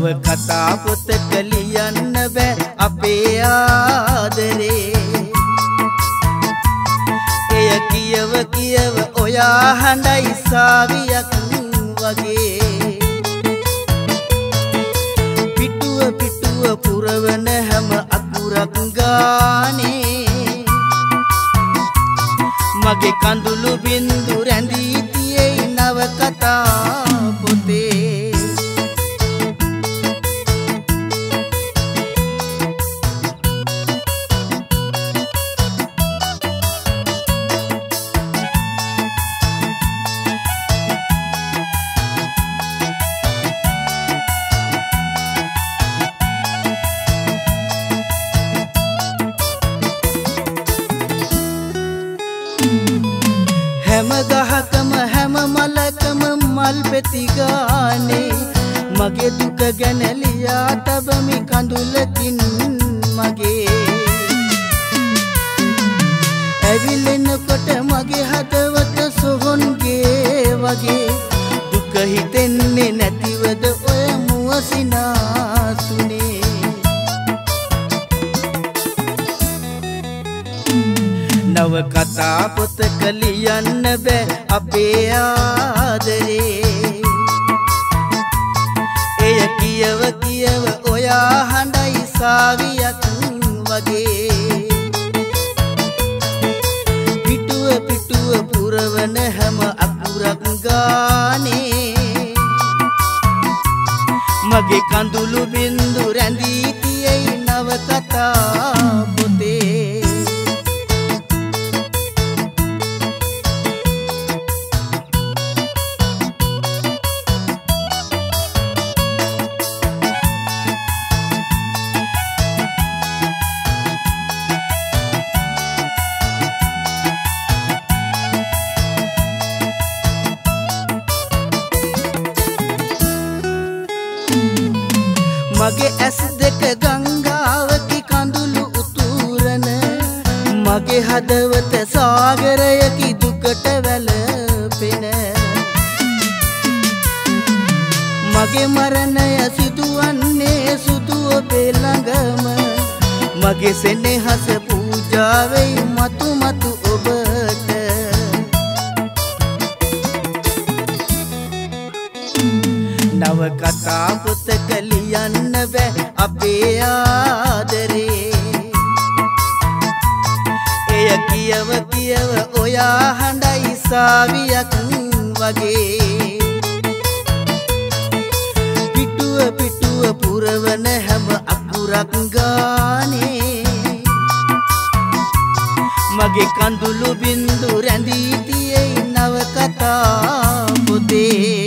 කතා පොතක ලියන්න බෑ අපේ ආදරේ. එය කියව කියව ඔයා හඬයි සාවියක් වගේ. පිටුව පිටුව පුරවන හැම අකුරක් ගානේ. මගේ කඳුළු බින්දු රැඳී තියෙයි නව කතා හැම ගහකම හැම මලකම මල් පෙති ගානේ. මගේ දුක ගැන ලියා තබමි කඳුලකින් මගේ. ඇවිලෙනකොට මගේ හදවත සොහොන්ගේ වගේ. දුක හිතෙන්නේ නැතිවද ඔය මුවසිනාසුනේ? නව කතා පොතක ලියන්න බෑ අපේ ආදරේ. එය කියව කියව ඔයා හඬයි සාවියක් වගේ. පිටුව පිටුව පුරවන හැම අකුරක් ගානේ. මගේ කඳුළු බින්දු රැඳී තියෙයි නව කතා මගේ ඇස් දෙක ගංගාවකි කඳුළු උතුරන. මගේ හදවත සාගරයකි දුකට වැළපෙන. මගේ මරණය සිදුවන්නේ සුදු ඔබේ ළඟම මගේ සෙනෙහස පූජාවෙයි මතු නව කතා පොතක ලියන්න බෑ අපේ ආදරේ. එය කියව කියව ඔයා හඬයි සාවියක් වගේ. පිටුව පිටුව පුරවන හැම අකුරක් ගානේ. මගේ කඳුළු බින්දු රැඳී තියෙයි නව කතා පොතේ.